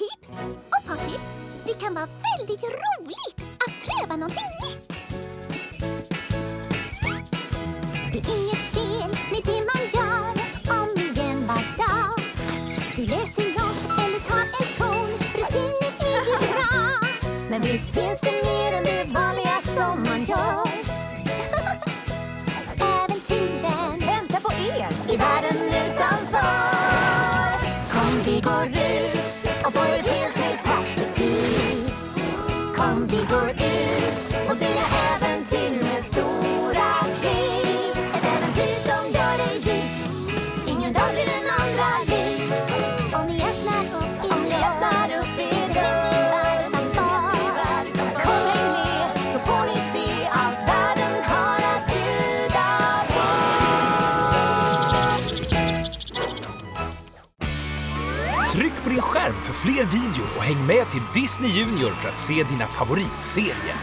Pip och Poppy, det kan vara väldigt roligt att pröva någonting nytt. Det är inget fel med det man gör om igen var dag. Du läser något eller tar en ton, rutinen är ju bra. Men visst finns det mer än det vanliga som man gör. Äventyren Vänta på er! i världen utanför. Kom vi går ut får ett helt nytt perspektiv. Kom vi Tryck på din skärm för fler videor och häng med till Disney Junior för att se dina favoritserier.